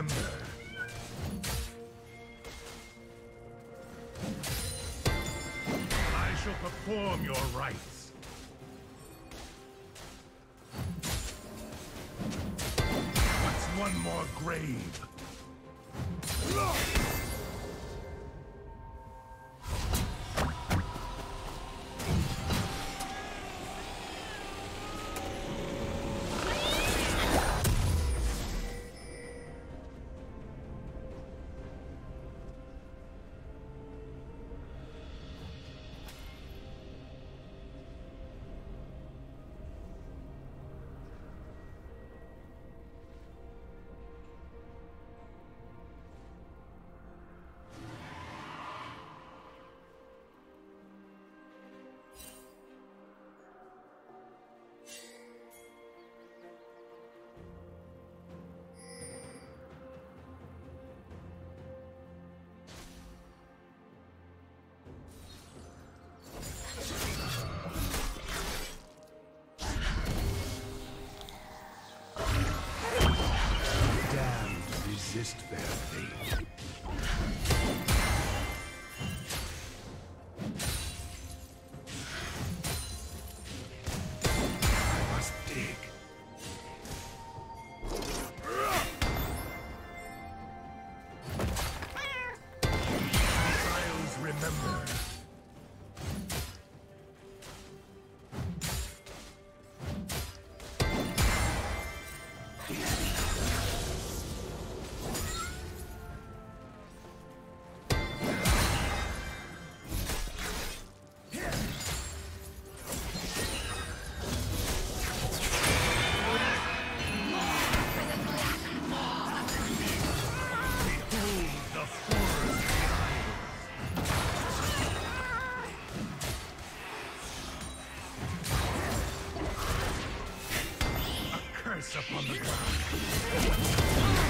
remember. I shall perform your rites. Upon the ground.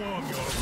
Perform your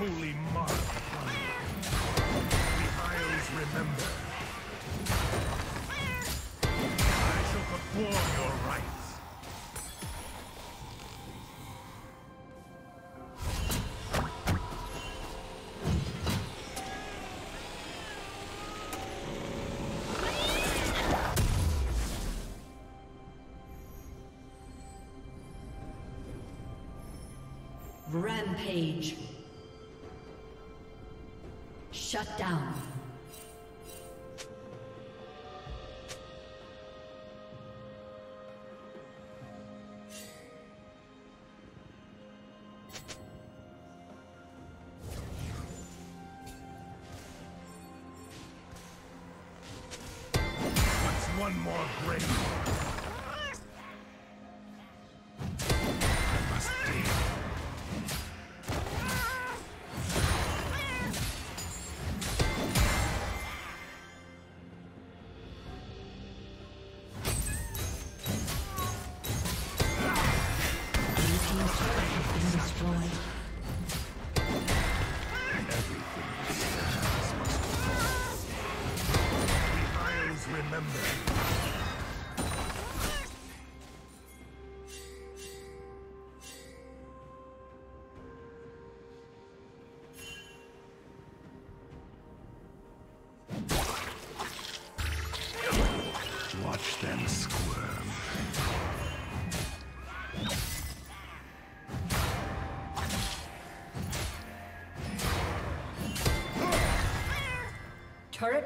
holy mark. The Isles remember. I shall perform your rites. Rampage. more grace.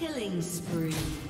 Killing spree.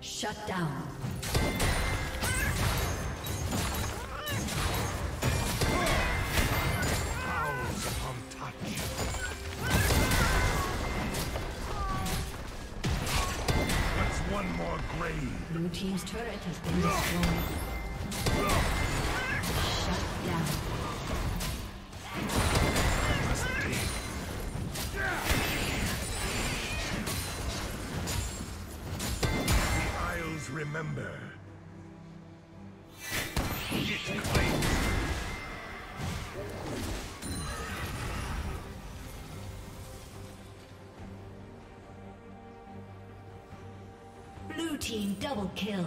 Shut down. one more grave. Blue Team's turret has been destroyed. Team double kill.